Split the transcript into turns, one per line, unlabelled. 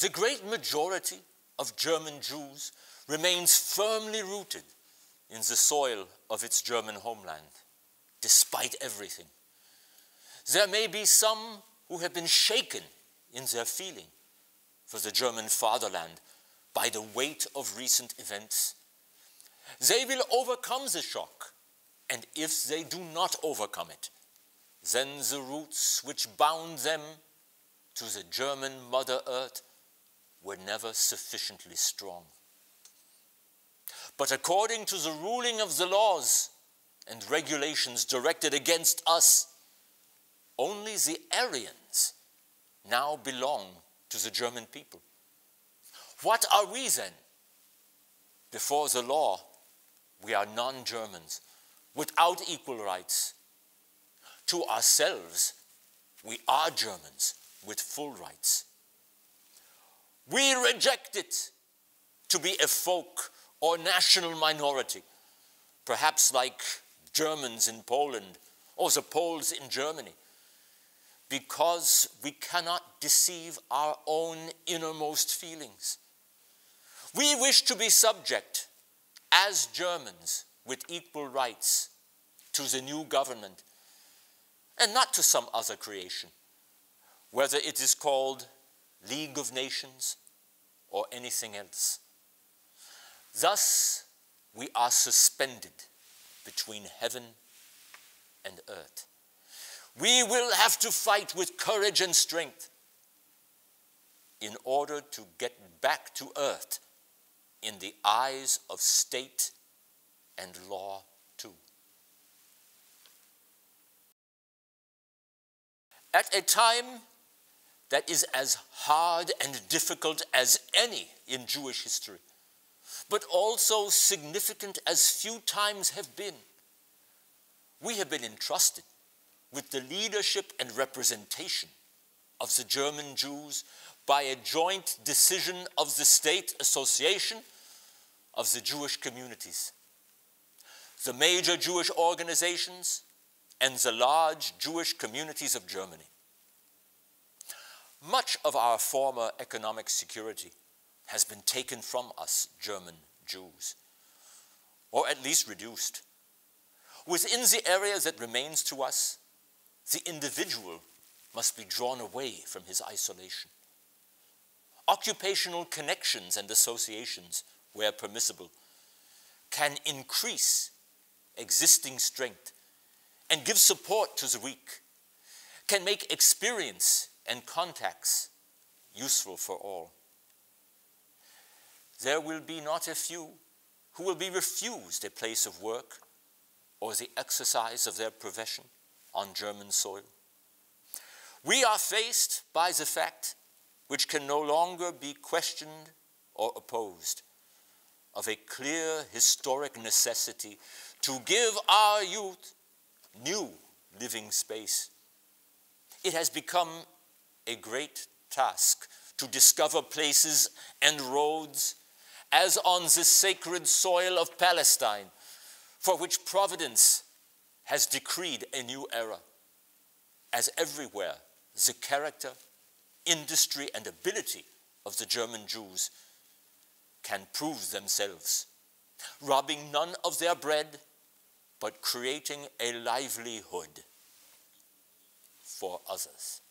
The great majority of German Jews remains firmly rooted in the soil of its German homeland, despite everything. There may be some who have been shaken in their feeling for the German fatherland by the weight of recent events. They will overcome the shock, and if they do not overcome it, then the roots which bound them to the German Mother Earth were never sufficiently strong. But according to the ruling of the laws and regulations directed against us, only the Aryans now belong to the German people. What are we then? Before the law, we are non Germans without equal rights. To ourselves, we are Germans with full rights. We reject it to be a folk or national minority, perhaps like Germans in Poland or the Poles in Germany, because we cannot deceive our own innermost feelings. We wish to be subject as Germans with equal rights to the new government and not to some other creation, whether it is called League of Nations or anything else. Thus, we are suspended between heaven and earth. We will have to fight with courage and strength in order to get back to earth in the eyes of state and law too. At a time that is as hard and difficult as any in Jewish history, but also significant as few times have been, we have been entrusted with the leadership and representation of the German Jews by a joint decision of the State Association of the Jewish Communities. The major Jewish organizations and the large Jewish communities of Germany. Much of our former economic security has been taken from us, German Jews, or at least reduced. Within the area that remains to us, the individual must be drawn away from his isolation. Occupational connections and associations, where permissible, can increase existing strength and give support to the weak, can make experience and contacts useful for all. There will be not a few who will be refused a place of work or the exercise of their profession on German soil. We are faced by the fact, which can no longer be questioned or opposed, of a clear historic necessity to give our youth new living space. It has become a great task to discover places and roads as on the sacred soil of Palestine, for which providence has decreed a new era. As everywhere, the character, industry, and ability of the German Jews can prove themselves, robbing none of their bread, but creating a livelihood for others.